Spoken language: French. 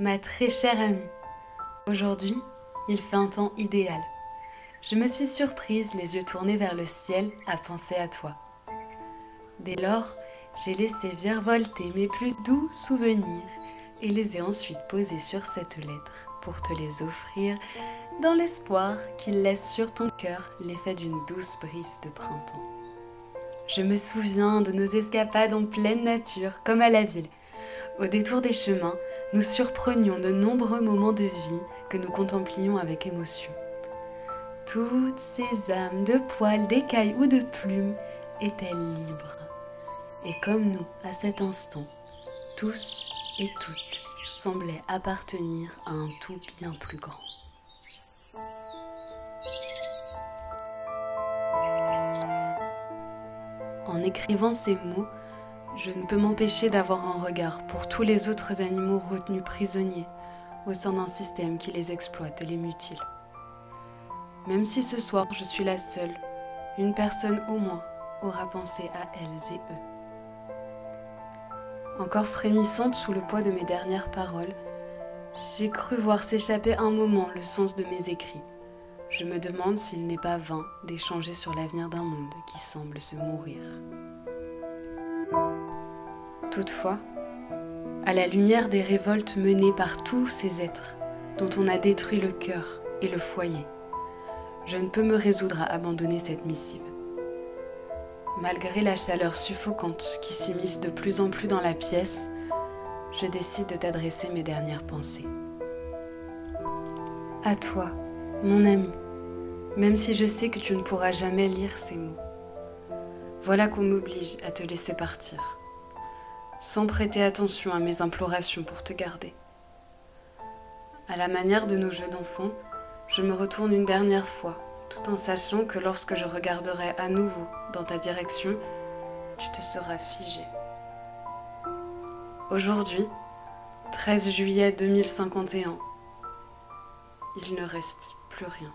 Ma très chère amie, aujourd'hui, il fait un temps idéal. Je me suis surprise, les yeux tournés vers le ciel, à penser à toi. Dès lors, j'ai laissé virevolter mes plus doux souvenirs et les ai ensuite posés sur cette lettre pour te les offrir dans l'espoir qu'ils laissent sur ton cœur l'effet d'une douce brise de printemps. Je me souviens de nos escapades en pleine nature, comme à la ville. Au détour des chemins, nous surprenions de nombreux moments de vie que nous contemplions avec émotion. Toutes ces âmes de poils, d'écailles ou de plumes étaient libres. Et comme nous, à cet instant, tous et toutes semblaient appartenir à un tout bien plus grand. En écrivant ces mots, je ne peux m'empêcher d'avoir un regard pour tous les autres animaux retenus prisonniers au sein d'un système qui les exploite et les mutile. Même si ce soir je suis la seule, une personne au moins aura pensé à elles et eux. Encore frémissante sous le poids de mes dernières paroles, j'ai cru voir s'échapper un moment le sens de mes écrits. Je me demande s'il n'est pas vain d'échanger sur l'avenir d'un monde qui semble se mourir. Toutefois, à la lumière des révoltes menées par tous ces êtres dont on a détruit le cœur et le foyer, je ne peux me résoudre à abandonner cette missive. Malgré la chaleur suffocante qui s'immisce de plus en plus dans la pièce, je décide de t'adresser mes dernières pensées. À toi, mon ami, même si je sais que tu ne pourras jamais lire ces mots. Voilà qu'on m'oblige à te laisser partir sans prêter attention à mes implorations pour te garder. À la manière de nos jeux d'enfants, je me retourne une dernière fois, tout en sachant que lorsque je regarderai à nouveau dans ta direction, tu te seras figé. Aujourd'hui, 13 juillet 2051, il ne reste plus rien.